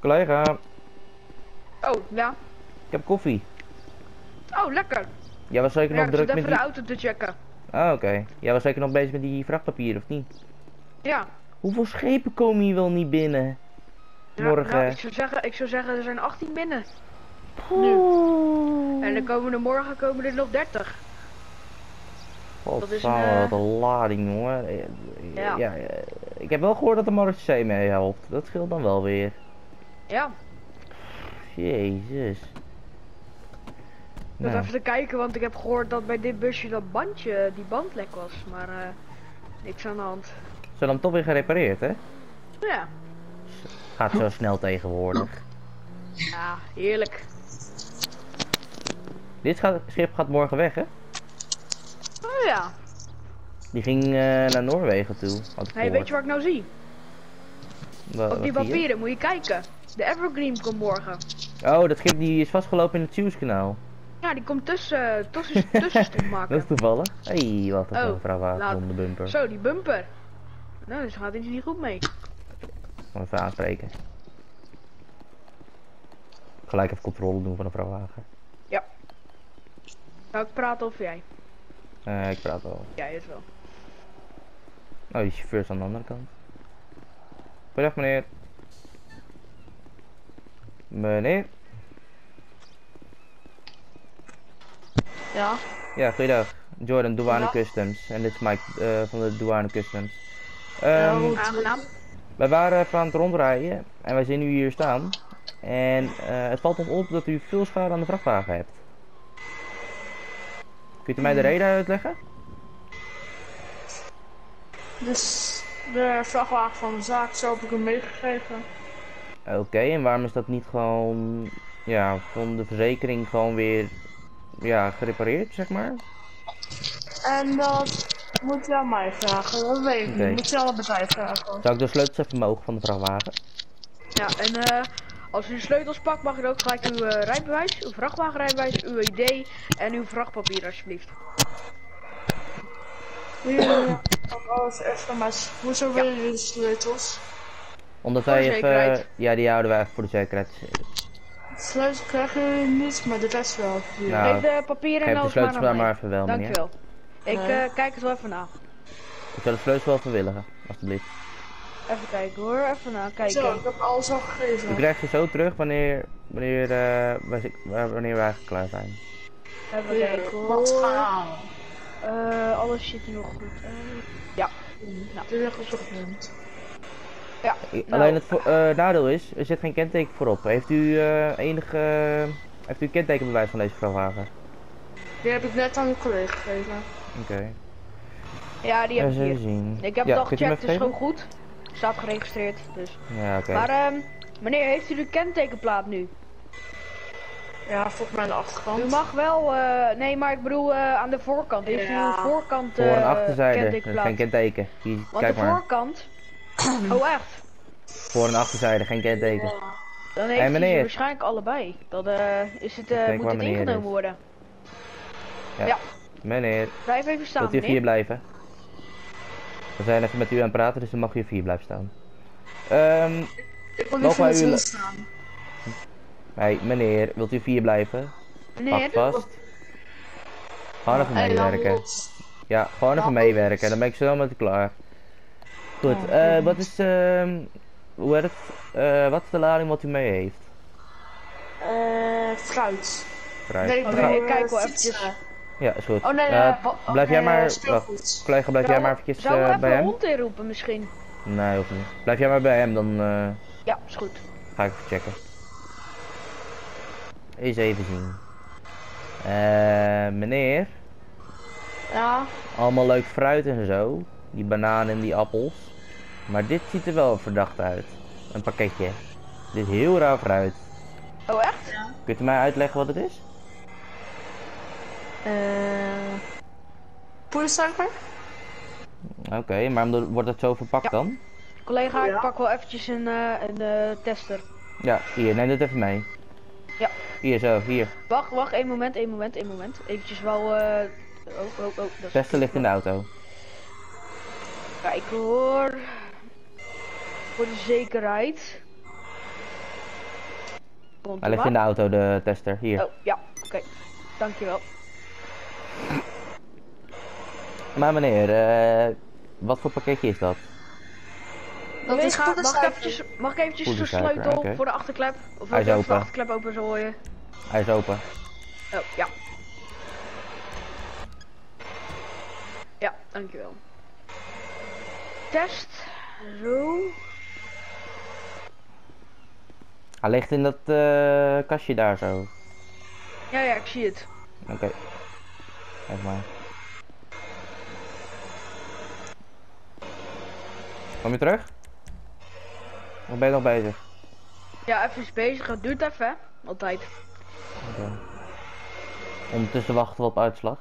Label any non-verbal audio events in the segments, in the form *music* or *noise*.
Collega, Oh, ja. ik heb koffie. Oh, lekker. Jij was zeker Ja, nog zit druk met even die... de auto te checken. Ah, oké. Jij was zeker nog bezig met die vrachtpapier, of niet? Ja. Hoeveel schepen komen hier wel niet binnen? Ja, Morgen. nou, ik, zou zeggen, ik zou zeggen, er zijn 18 binnen. Oeh. En dan komen er morgen komen er nog 30. dat is een, Godsamme, wat eh, een lading, jongen. Eh, Ja. Ja, eh, ik heb wel gehoord dat de Marseille meehelpt. Dat scheelt dan wel weer. Ja. Jezus. Ik zat Nou, even te kijken, want ik heb gehoord dat bij dit busje dat bandje, die band lek was. Maar eh, niks aan de hand. ze hebben hem toch weer gerepareerd, hè? Ja. Gaat zo snel tegenwoordig. Ja, heerlijk. Dit gaat- schip gaat morgen weg, hè? Oh ja. Die ging eh, naar Noorwegen toe. Ik Hey, weet je wat ik nou zie? Wa- Op die wat papieren, moet je kijken. De Evergreen komt morgen. Oh, dat schip die is vastgelopen in het Suezkanaal. Ja, die komt tussen, tussen, *laughs* tussenstuk Dat maken. is toevallig. Hé, hey, wat een Oh, laat- om de bumper. Zo, die bumper. Nou, dus gaat iets niet goed mee. We even aanspreken. Gelijk even controle doen van de vrachtwagen. Zou ik praten of jij? Eh, ik praat al. Jij het wel. Oh, die chauffeur is aan de andere kant. Goedendag meneer. Meneer? Ja. Ja, goeiedag. Jordan, douane customs. En dit is Mike eh, van de douane customs. Ja, Ehm, goed. Aangenaam. wij waren even aan het rondrijden en wij zien u hier staan. En eh, het valt ons op dat u veel schade aan de vrachtwagen hebt. Kunt u mij de reden uitleggen? Dus de vrachtwagen van de zaak, zo heb ik hem meegegeven. Oké, en waarom is dat niet gewoon, ja, van de verzekering gewoon weer, ja, gerepareerd, zeg maar? En dat moet je aan mij vragen, dat weet ik niet. Moet je aan het bedrijf vragen. Zou ik de sleutels even mogen van de vrachtwagen? Ja, en eh, als u de sleutels pakt, mag u ook gelijk uw eh, rijbewijs, uw vrachtwagenrijbewijs, uw ID en uw vrachtpapier alsjeblieft. Ja. alles extra, maar hoezo wil je de sleutels? Omdat Voor de wij even, ja, die houden wij even voor de zekerheid. Sleutels krijgen jullie niet, maar de rest wel. Nou, Geef de papieren en Geef de alles sleutels maar maar, maar even wel, meneer. Dankjewel. Ik Nee. eh, kijk het wel even na. Ik zou de sleutels wel verwilligen, alstublieft. Even kijken hoor, even na kijken. Zo, ik heb alles al gegeven. U krijgt ze zo terug wanneer, wanneer, eh, wij, wanneer wij eigenlijk klaar zijn. Even kijken Wat gaan hoor. Eh, alles zit hier nog goed. Eh, ja, nou. Dit de grond. Ja. I- Nou. Alleen het eh, nadeel is, er zit geen kenteken voorop. Heeft u eh enige, heeft u een kentekenbewijs van deze vrachtwagen? Die heb ik net aan uw collega gegeven. Oké. Ja, die heb ik zien. Ik heb ja, het al gecheckt, het is gewoon goed. Staat geregistreerd, dus. Ja, oké. Maar ehm, meneer, heeft u de kentekenplaat nu? Ja, volgens mij aan de achterkant. U mag wel, eh, nee, maar ik bedoel eh, aan de voorkant. Heeft u uw voorkant Voor eh een achterzijde, dat is kentekenplaat? geen kenteken. Hier, Want kijk de maar. voorkant... oh echt? Voor een achterzijde, geen kenteken. Dan heeft Hey, meneer. waarschijnlijk allebei. Dan eh, is het, eh, moet het ingenomen is. worden. Meneer, Blijf even staan, wilt u meneer. hier blijven? We zijn even met u aan het praten, dus dan mag u hier blijven staan. Ehm, Ik wil u staan. hey, meneer, wilt u hier blijven? Meneer, Pak vast. Gewoon even En dan meewerken. Ja, gewoon even Ja. meewerken, dan ben ik zo met u klaar. Goed, Ja, eh, wat is, ehm, hoe heet het? Eh, wat is de lading wat u mee heeft? Eh, fruit. Fruit. Nee, broer, ik kijk wel eventjes. Ja, is goed. Oh nee, Eh, oh, blijf jij nee, maar, wacht, collega, blijf jij maar eventjes we eh, even bij een hem? hond inroepen misschien? Nee, hoeft niet. Blijf jij maar bij hem, dan eh, Ja, is goed. ga ik even checken. Eens even zien. Eh, meneer, Ja, allemaal leuk fruit en zo. Die bananen en die appels. Maar dit ziet er wel verdacht uit. Een pakketje. Dit is heel raar fruit. Oh echt? Kunt u mij uitleggen wat het is? Eh, poedersuiker? Oké, maar wordt het zo verpakt Ja. dan? collega, ik Ja. pak wel eventjes een, eh, een eh, tester. Ja, hier, neem dit even mee. Ja. Hier zo, hier. Wacht, wacht, één moment, één moment, één moment. Eventjes wel, eh... Oh, oh, oh. Dat is- Testen ligt in de auto. Kijk hoor. Voor de zekerheid. Komt Hij er ligt in de auto, de tester. Hier. Oh, ja, oké. Dankjewel. Maar meneer, eh, wat voor pakketje is dat? Dat Weet is ga- mag, ik eventjes, mag ik eventjes de sleutel voor de achterklep? Of Hij is even de open. achterklep open gooien? Hij is open. Oh, ja. Ja, dankjewel. Test. Zo. Hij ligt in dat eh, kastje daar zo. Ja, ja, ik zie het. Oké. Kijk maar. Kom je terug? Of ben je nog bezig? Ja, even is bezig. Het duurt even, hè? Altijd. Oké. Ondertussen wachten we op uitslag.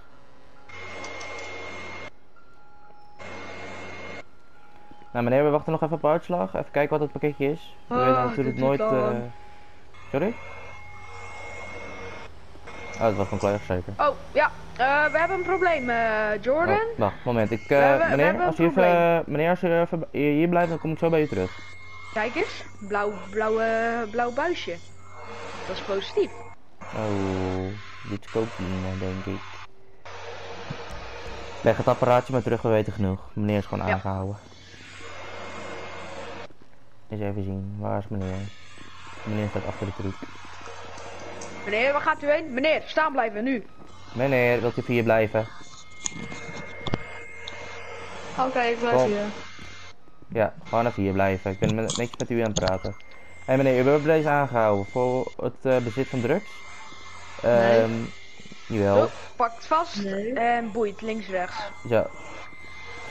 Nou meneer, we wachten nog even op uitslag. Even kijken wat het pakketje is. We Oh, weten natuurlijk nooit... eh, Sorry? Oh, het was van collega zeker. Oh, ja. eh, we hebben een probleem, eh, Jordan. Oh, wacht, moment. Ik, hebben- meneer, als u even, meneer, als even hier blijft, dan kom ik zo bij u terug. Kijk eens. Blauw, blauwe, blauw buisje. Dat is positief. Oh, dit is cocaïne, denk ik. Leg het apparaatje maar terug, we weten genoeg. Meneer is gewoon Ja. aangehouden. Eens even zien, waar is meneer? Meneer staat achter de truc. Meneer, waar gaat u heen? Meneer, staan blijven nu. Meneer, wilt u hier blijven? Oké, ik blijf Kom. hier. Ja, gewoon even hier blijven. Ik ben met, netjes met u aan het praten. Hé meneer, u hebt deze aangehouden voor het eh, bezit van drugs. Nee. Ehm jawel. Zo, pak het vast Nee. en boeit links rechts. Zo.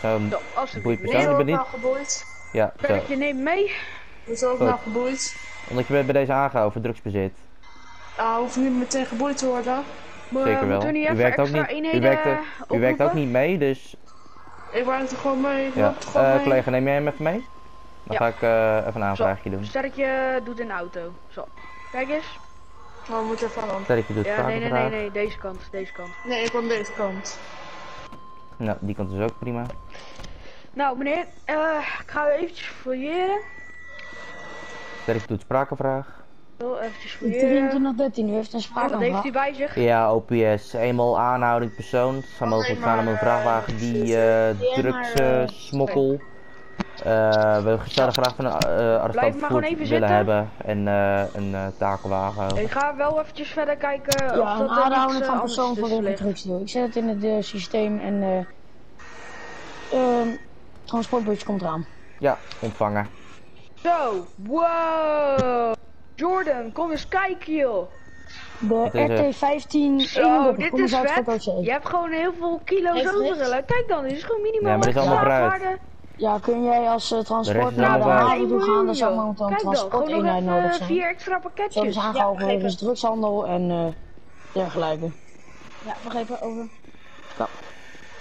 Zo'n, Zo, alsjeblieft. Boeit persoon. Ik nou geboeid? Ja, zo. Perkje neemt mee. Wordt ook Goed. nou geboeid? Omdat je bent bij deze aangehouden voor drugsbezit. Ah, hoef niet meteen geboeid te worden. Maar Zeker wel. Moeten we niet U even werkt ook extra niet, u werkt, ook- u werkt ook niet mee, dus Ik werk er gewoon mee. Ik ja. gewoon Eh, mee. collega, neem jij hem even mee? Dan Ja. ga ik eh, even een aanvraagje doen. Sterretje doet in de auto. Zo. Kijk eens. Maar we moeten even aan. Sterretje doet Ja, nee, nee, nee, nee. Deze kant, deze kant. Nee, ik aan deze kant. Nou, die kant is ook prima. Nou, meneer, eh, ik ga u eventjes fouilleren. Sterretje doet spraakaanvraag. Zo, eventjes fouilleren. 2313, u heeft een Wat heeft hij bij zich? Ja, OPS. Eenmaal aanhouding persoon. Zou mogelijk gaan om een vrachtwagen die eh drugs eh, smokkel. Eh, we zouden graag van een uh, arrestant maar gewoon even willen zitten. hebben. En eh, een eh, takelwagen. ook. Ik ga wel eventjes verder kijken of Ja, een dat er aanhouding van eh, persoon ligt. drugsdeal. Ik zet het in het eh, systeem en eh transportbusje komt eraan. Ja, ontvangen. Zo, wow. Jordan, kom eens kijken joh. De Dit is, eh, RT15 Zo, dit is vet. Je hebt gewoon heel veel kilo's over. Kijk dan, dit is gewoon minimaal Ja, maar dit is allemaal Ja, kun jij als eh, transport is naar de haven toe gaan, dan zou Kijk dan, gewoon nog transporteenheid even nodig zijn. vier extra pakketjes. is aangehouden Ja, drugshandel en eh dergelijke. Ja, begrepen, over.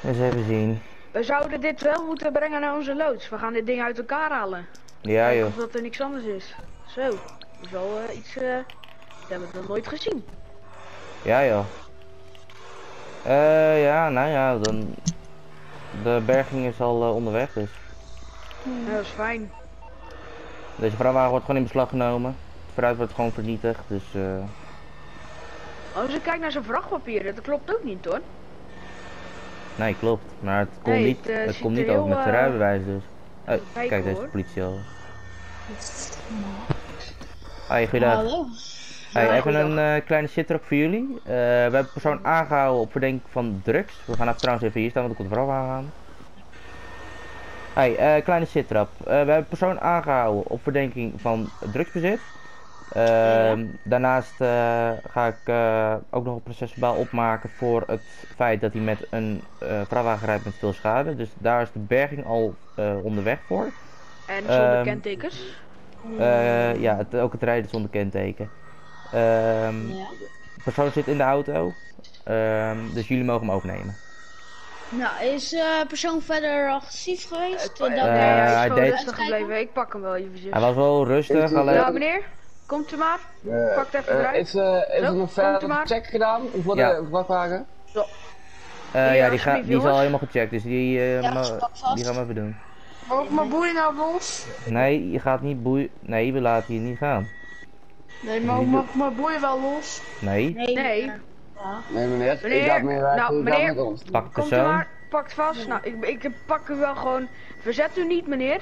Eens even zien. We zouden dit wel moeten brengen naar onze loods. We gaan dit ding uit elkaar halen. Ja joh. of dat er niks anders is. Zo, dat is wel eh, iets... eh dat hebben we nog nooit gezien. Ja joh. Eh ja, nou ja, dan... De berging is al eh, onderweg, dus... Ja, dat is fijn. Deze vrachtwagen wordt gewoon in beslag genomen. Het fruit wordt gewoon vernietigd, dus... eh Als ik kijk naar zijn vrachtpapieren, dat klopt ook niet hoor. Nee, klopt. Maar het komt niet, het, eh, het komt niet over met zijn eh, rijbewijs dus. Oh, kijk, deze hoor. de politie al. *laughs* Hoi, goeiedag. Hallo. Hey, even een eh, kleine shitrap voor jullie. We hebben een persoon aangehouden op verdenking van drugs. We gaan trouwens even hier staan, want ik kom er vooral aan. Hey, eh, kleine shitrap. We hebben een persoon aangehouden op verdenking van drugsbezit. Ehm, Daarnaast eh, ga ik eh, ook nog een procesverbaal opmaken voor het feit dat hij met een eh vrachtwagen rijdt met veel schade. Dus daar is de berging al eh, onderweg voor. En zonder Ehm, kentekens. Eh, ja, het, ook het rijden zonder kenteken. Ehm, Ja. de persoon zit in de auto, ehm, dus jullie mogen hem overnemen. Nou, is de persoon verder agressief geweest? Eh, hij is hij gewoon deed- rustig gebleven. Ik pak hem wel eventjes. Hij was wel rustig, alleen... Ja meneer, komt u maar. Pak het even Eh, eruit. is, eh, is Zo, er maar. verder check gedaan voor Ja. de vrachtwagen? eh, Hier, ja, die, ga, alsjeblieft, die is al helemaal gecheckt, dus die, eh, Ja, die gaan we even doen. Mag ik mijn boei nou los? Nee, je gaat niet boeien. Nee, we laten je niet gaan. Nee, maar mag mijn boei wel los? Nee. Nee. Nee. Ja. Nee meneer, Meneer, ik ga meer werken, nou, gaat meneer-. Pak Komt u persoon. maar, pakt vast. Nou, ik, ik pak u wel gewoon. Verzet u niet, meneer.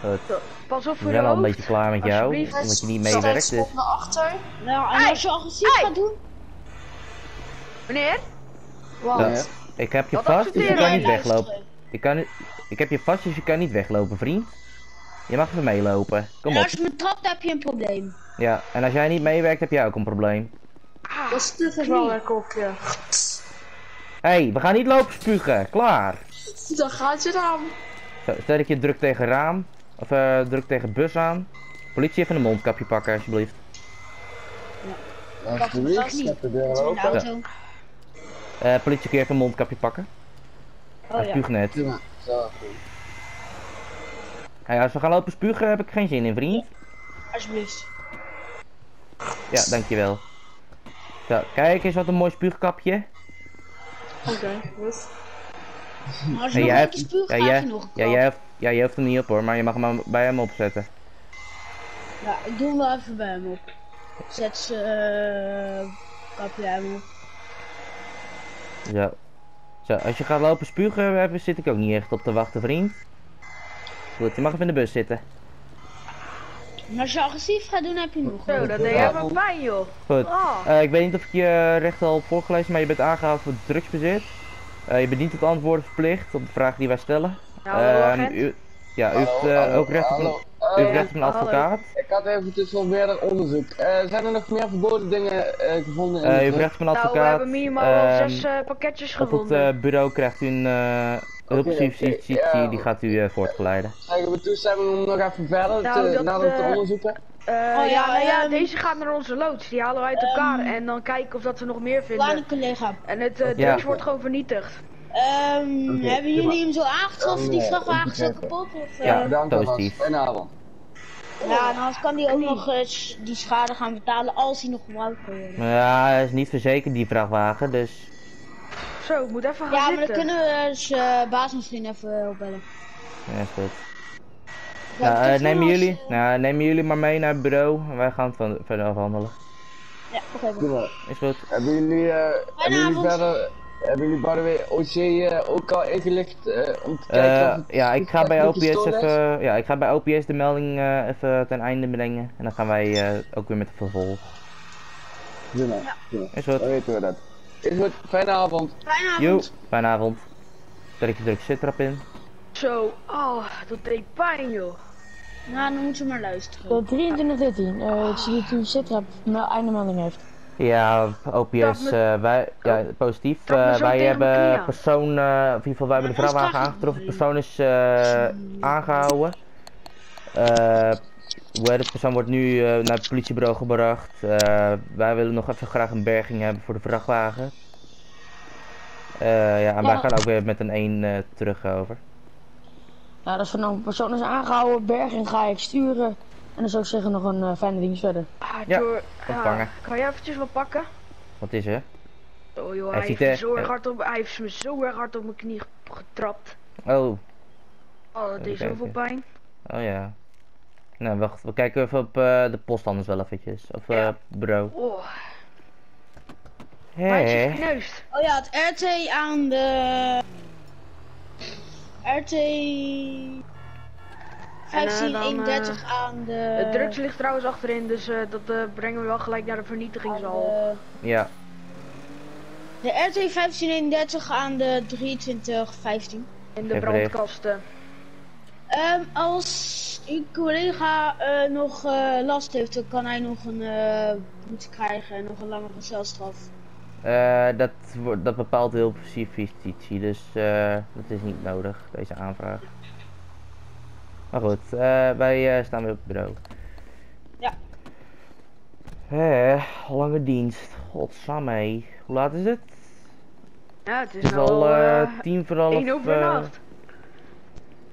Goed. Pas op We voor al een beetje klaar met jou, omdat je niet meewerkt. Dus. naar achter. Nou, en als je agressief gaat doen, Meneer? Wat? Ik heb je Dat vast, dus je kan ik. niet weglopen. Je kan, niet- ik heb je vast, dus je kan niet weglopen, vriend. Je mag even meelopen. Kom en op. als je me trapt, heb je een probleem. Ja, en als jij niet meewerkt, heb jij ook een probleem. Ah, Dat sticht er wel lekker op je. Hé, hey, we gaan niet lopen spugen. Klaar. Dan gaat je dan. Zo, stel dat je druk tegen raam. Of eh druk tegen bus aan. Politie even een mondkapje pakken, alsjeblieft. alsjeblieft, niet. zet de deur de open. auto. Eh politie, kun je even een mondkapje pakken? Oh ja. net. Maar. Zo, goed. Hey, als we gaan lopen spugen, heb ik geen zin in, vriend. Alsjeblieft. Ja, dankjewel. Zo, kijk eens wat een mooi spuugkapje. Oké, goed. Maar als je Hey, nog jij hebt- ja, jij, nog een ja, jij, hoeft, ja, jij hoeft hem niet op hoor, maar je mag hem bij hem opzetten. Ja, ik doe hem wel even bij hem op. Zet ze, eh, kapje op. Zo. Zo, als je gaat lopen spugen, zit ik ook niet echt op te wachten, vriend. Goed, je mag even in de bus zitten. Maar als je agressief gaat doen, heb je nog zo, dat deed jij maar pijn, joh. Goed. Ah, Eh, ik weet niet of ik je recht al heb voorgelezen, maar je bent aangehouden voor drugsbezit. Eh, je bent niet tot antwoorden verplicht op de vragen die wij stellen. Nou, hallo, Ehm, u, ja, u heeft Hallo, eh, hallo, ook recht op u heeft Eh, recht op een hallo. advocaat. Ik had eventjes wat meer onderzoek. Eh, zijn er nog meer verboden dingen eh, gevonden in Eh, de u heeft recht op een Nou, we advocaat. hebben minimaal al Ehm, zes eh, pakketjes Op het gevonden. eh, bureau krijgt u een uh, hulpsubstitutie, ja. die gaat u eh, voortgeleiden. We toestemming om nog even verder Nou, te, dat, nader te eh, onderzoeken? Eh, Oh, ja, ja, nou ja, ehm, deze gaat naar onze loods. Die halen we uit elkaar en dan kijken of dat we nog meer vinden. Kleine collega. En het Ja. drugs wordt gewoon vernietigd. Ehm, Oké, hebben jullie hem zo aangetroffen, die vrachtwagen zo kapot? Of, Ja. Bedankt positief. Fijne avond. ja, en anders kan hij ook nog die schade gaan betalen als hij nog gebruikt kan worden. Ja, hij is niet verzekerd, die vrachtwagen, dus... Zo, ik moet even gaan Ja, maar zitten. dan kunnen we dus eh baas misschien even opbellen. Ja, is goed. Ja, Nou, eh, is nemen, als, jullie, eh, nou, nemen jullie maar mee naar het bureau en wij gaan het van, verder afhandelen. Ja, oké. Maar. Is goed. Hebben jullie, eh, hebben jullie verder, hebben jullie by the way OC eh, ook al ingelicht eh, om te kijken Eh, of het ja, ik ga bij OPS even, ja, ik ga bij OPS de melding eh, even ten einde brengen. En dan gaan wij eh, ook weer met de vervolg. Doe maar. Doe maar. Is goed. Dan weten we dat. Is goed. Fijne avond. Fijne avond. Joe, fijne avond. Ik je druk zit erop in. Zo, oh, dat deed pijn, joh. Nou, dan moeten we maar luisteren. Uh, 2313. Eh, ik zie dat u Citrap mel- einde melding heeft. Ja, OPS, eh, wij, ja, positief. Dat me Eh, wij hebben persoon, of in ieder geval wij hebben de vrachtwagen aangetroffen. persoon is eh, aangehouden. Eh, het, persoon wordt nu naar het politiebureau gebracht. Wij willen nog even graag een berging hebben voor de vrachtwagen. Ja, en wij gaan ook weer met een 1 eh, terug over. Ja, dat is van een persoon is aangehouden, berging ga ik sturen. En dan zou ik zeggen nog een eh, fijne dienst verder. Ah, Ja, ontvangen. kan jij eventjes wat pakken? Wat is er? Oh joh, Hij hij heeft, me er- zo erg eh. hard op, hij heeft me zo erg hard op mijn knie getrapt. Oh, Oh, dat deed zoveel pijn. oh ja. Nou, wacht, we kijken even op eh, de post anders wel eventjes. Of eh Ja. bureau. Oh, meisje gekneusd. Oh ja, het RT aan de... RT... 1531 aan de... Het drugs ligt trouwens achterin, dus eh, dat eh, brengen we wel gelijk naar de vernietigingshal. de... Ja, De RT 1531 aan de 2315. In de brandkasten. Ehm, als uw collega eh, nog eh, last heeft, dan kan hij nog een eh boete krijgen en nog een langere celstraf. Eh, dat, wordt- dat bepaalt heel precies justitie, dus eh, dat is niet nodig, deze aanvraag. Maar goed, eh, wij eh, staan weer op het bureau. Ja. Hé, lange dienst. Godsamme. Hoe laat is het? Ja, het is, Het is al eh, tien voor half... één over de nacht.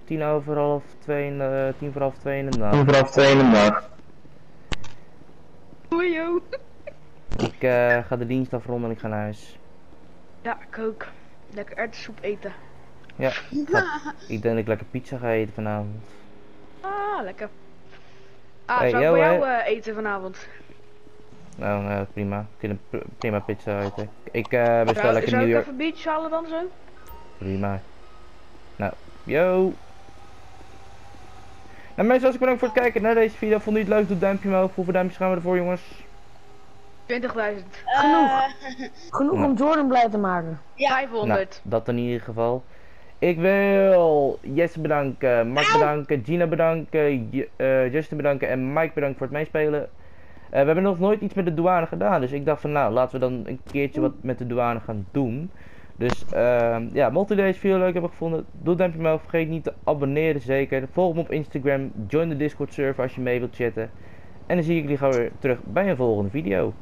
tien over half twee, in de- tien voor half twee in de nacht. voor half twee in de nacht. Joh. Ik eh, ga de dienst afronden en ik ga naar huis. Ja, ik ook. Lekker erwtensoep eten. Ja, ik, ga- ik denk dat ik lekker pizza ga eten vanavond. Ah, lekker. Ah, Hey, zou ik bij jou eh, eten vanavond? Nou, nou, prima. Ik een pr- prima pizza eten. Ik eh bestel Zou, lekker zou New ik York. even biertjes halen dan zo? Prima. Nou, yo. Nou mensen, als ik bedankt voor het kijken naar deze video. Vond je het leuk? Doe duimpje omhoog. Hoeveel duimpjes gaan we ervoor jongens? 20.000. Genoeg. Eh, Genoeg *laughs* Ja. om Jordan blij te maken. ja, 500. Nou, dat in ieder geval. Ik wil Jesse bedanken, Mark bedanken, Gina bedanken, J- eh, Justin bedanken en Mike bedanken voor het meespelen. Eh, we hebben nog nooit iets met de douane gedaan, dus ik dacht van nou, laten we dan een keertje wat met de douane gaan doen. Dus ehm, ja, mocht je deze video leuk hebben gevonden, doe een duimpje omhoog. Vergeet niet te abonneren zeker. Volg me op Instagram, join de Discord server als je mee wilt chatten. En dan zie ik jullie gewoon weer terug bij een volgende video.